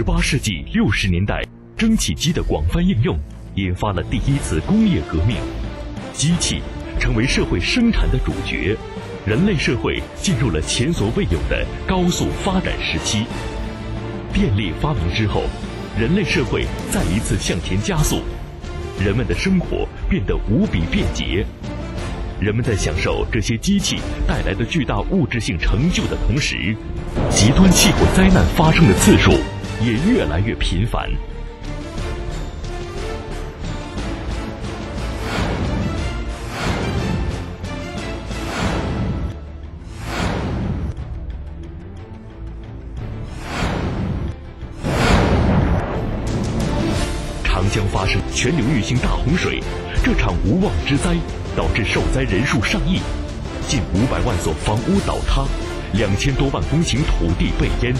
十八世纪六十年代，蒸汽机的广泛应用，引发了第一次工业革命，机器成为社会生产的主角，人类社会进入了前所未有的高速发展时期。电力发明之后，人类社会再一次向前加速，人们的生活变得无比便捷。人们在享受这些机器带来的巨大物质性成就的同时，极端气候灾难发生的次数也越来越频繁。长江发生全流域性大洪水，这场无妄之灾。导致受灾人数上亿，近五百万所房屋倒塌，两千多万公顷土地被淹，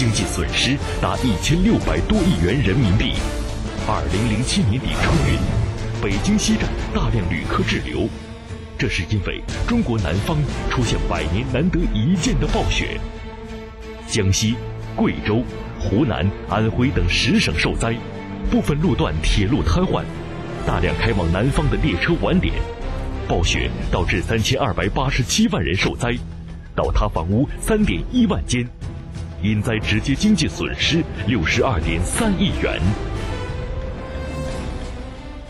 经济损失达一千六百多亿元人民币。二零零七年底春运，北京西站大量旅客滞留，这是因为中国南方出现百年难得一见的暴雪。江西、贵州、湖南、安徽等十省受灾，部分路段铁路瘫痪。大量开往南方的列车晚点，暴雪导致三千二百八十七万人受灾，倒塌房屋三点一万间，因灾直接经济损失六十二点三亿元。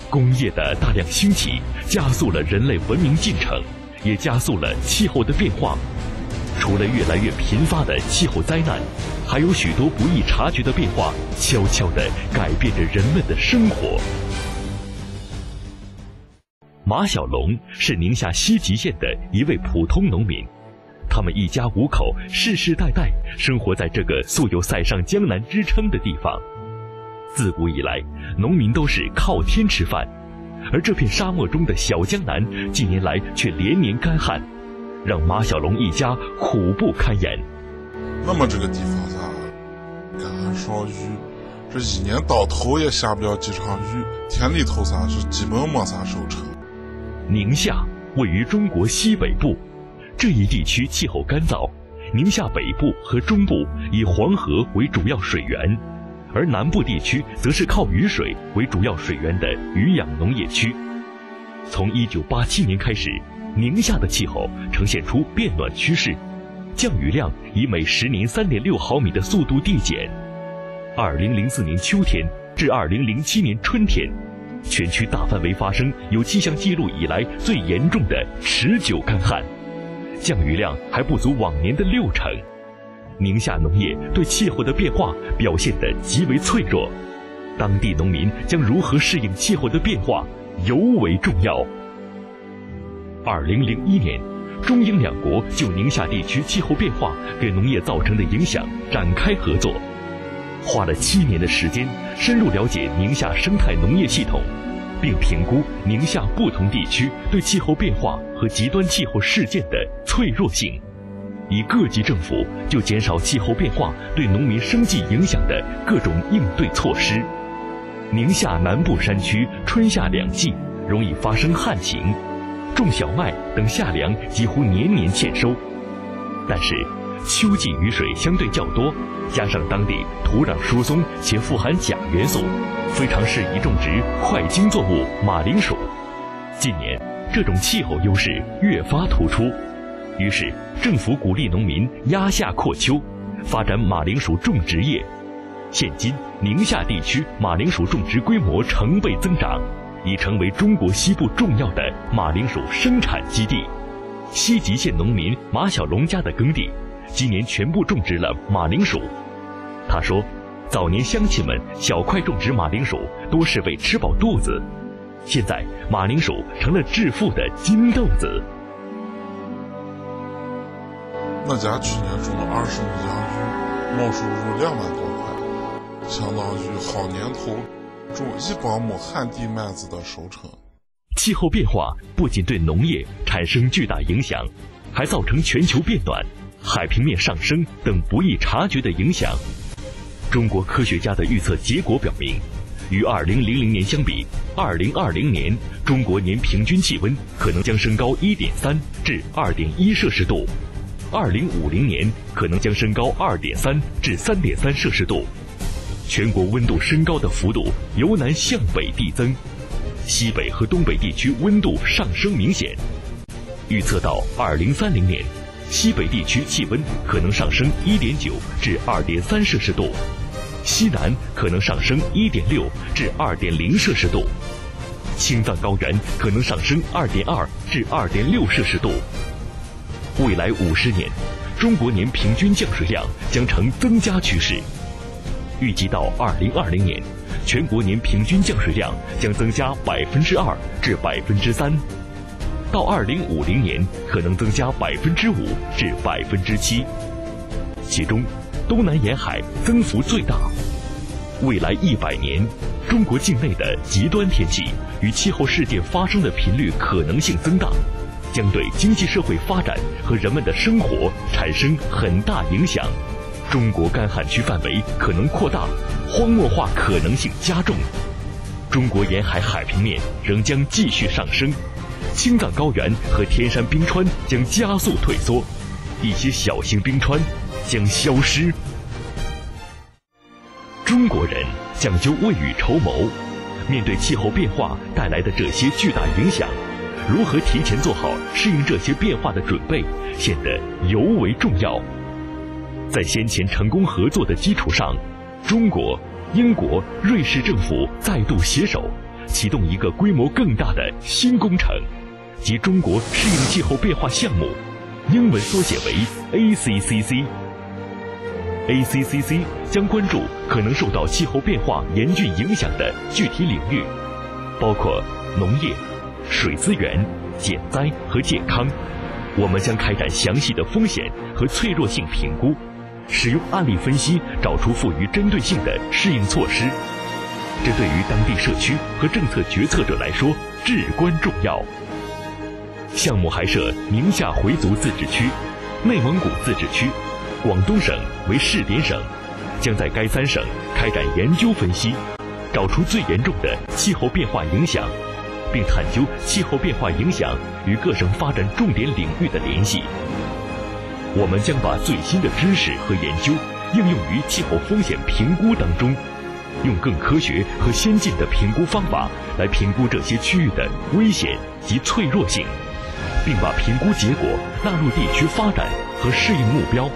工业的大量兴起加速了人类文明进程，也加速了气候的变化。除了越来越频发的气候灾难，还有许多不易察觉的变化，悄悄地改变着人们的生活。马小龙是宁夏西吉县的一位普通农民，他们一家五口世世代代生活在这个素有“塞上江南”之称的地方。自古以来，农民都是靠天吃饭，而这片沙漠中的小江南近年来却连年干旱，让马小龙一家苦不堪言。那么这个地方啥，干旱少雨，这一年到头也下不了几场雨，田里头啥是基本没啥收成。宁夏位于中国西北部，这一地区气候干燥。宁夏北部和中部以黄河为主要水源，而南部地区则是靠雨水为主要水源的渔养农业区。从1987年开始，宁夏的气候呈现出变暖趋势，降雨量以每十年3.6毫米的速度递减。2004年秋天至2007年春天。全区大范围发生有气象记录以来最严重的持久干旱，降雨量还不足往年的六成。宁夏农业对气候的变化表现得极为脆弱，当地农民将如何适应气候的变化尤为重要。二零零一年，中英两国就宁夏地区气候变化给农业造成的影响展开合作。花了七年的时间，深入了解宁夏生态农业系统，并评估宁夏不同地区对气候变化和极端气候事件的脆弱性，以各级政府就减少气候变化对农民生计影响的各种应对措施。宁夏南部山区春夏两季容易发生旱情，种小麦等夏粮几乎年年欠收，但是秋季雨水相对较多。加上当地土壤疏松且富含钾元素，非常适宜种植块茎作物马铃薯。近年，这种气候优势越发突出，于是政府鼓励农民压夏扩秋，发展马铃薯种植业。现今，宁夏地区马铃薯种植规模成倍增长，已成为中国西部重要的马铃薯生产基地。西吉县农民马小龙家的耕地。今年全部种植了马铃薯。他说：“早年乡亲们小块种植马铃薯，多是为吃饱肚子。现在马铃薯成了致富的金豆子。”我家去年种了二十亩洋芋，毛收入两万多块，相当于好年头种一百亩旱地麦子的收成。气候变化不仅对农业产生巨大影响，还造成全球变暖。海平面上升等不易察觉的影响。中国科学家的预测结果表明，与2000年相比，2020年中国年平均气温可能将升高1.3至2.1摄氏度，2050年可能将升高2.3至3.3摄氏度全国温度升高的幅度由南向北递增，西北和东北地区温度上升明显。预测到二零三零年，西北地区气温可能上升一点九至二点三摄氏度，西南可能上升一点六至二点零摄氏度，青藏高原可能上升二点二至二点六摄氏度。未来五十年，中国年平均降水量将呈增加趋势。预计到二零二零年，全国年平均降水量将增加百分之二至百分之三，到二零五零年可能增加百分之五至百分之七。其中，东南沿海增幅最大。未来一百年，中国境内的极端天气与气候事件发生的频率可能性增大，将对经济社会发展和人们的生活产生很大影响。中国干旱区范围可能扩大，荒漠化可能性加重。中国沿海海平面仍将继续上升，青藏高原和天山冰川将加速退缩，一些小型冰川将消失。中国人讲究未雨绸缪，面对气候变化带来的这些巨大影响，如何提前做好适应这些变化的准备，显得尤为重要。在先前成功合作的基础上，中国、英国、瑞士政府再度携手，启动一个规模更大的新工程，即中国适应气候变化项目，英文缩写为 ACCC。ACCC 将关注可能受到气候变化严峻影响的具体领域，包括农业、水资源、减灾和健康。我们将开展详细的风险和脆弱性评估。使用案例分析，找出富于针对性的适应措施，这对于当地社区和政策决策者来说至关重要。项目还设宁夏回族自治区、内蒙古自治区、广东省为试点省，将在该三省开展研究分析，找出最严重的气候变化影响，并探究气候变化影响与各省发展重点领域的联系。我们将把最新的知识和研究应用于气候风险评估当中，用更科学和先进的评估方法来评估这些区域的危险及脆弱性，并把评估结果纳入地区发展和适应目标。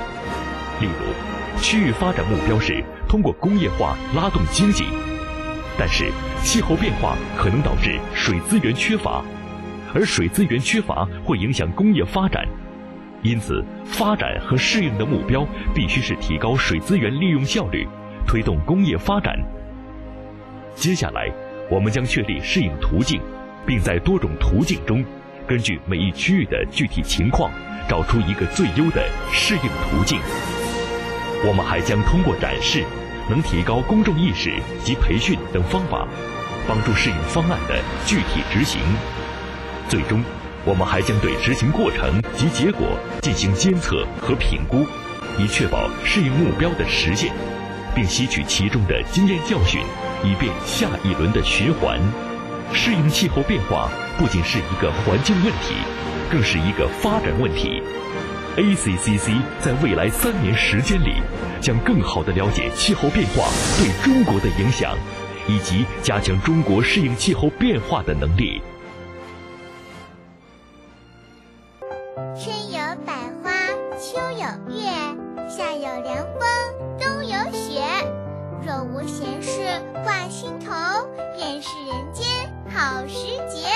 例如，区域发展目标是通过工业化拉动经济，但是气候变化可能导致水资源缺乏，而水资源缺乏会影响工业发展。因此，发展和适应的目标必须是提高水资源利用效率，推动工业发展。接下来，我们将确立适应途径，并在多种途径中，根据每一区域的具体情况，找出一个最优的适应途径。我们还将通过展示能提高公众意识及培训等方法，帮助适应方案的具体执行。最终。我们还将对执行过程及结果进行监测和评估，以确保适应目标的实现，并吸取其中的经验教训，以便下一轮的循环。适应气候变化不仅是一个环境问题，更是一个发展问题。ACCC 在未来三年时间里，将更好地了解气候变化对中国的影响，以及加强中国适应气候变化的能力。春有百花，秋有月，夏有凉风，冬有雪若无闲事挂心头，便是人间好时节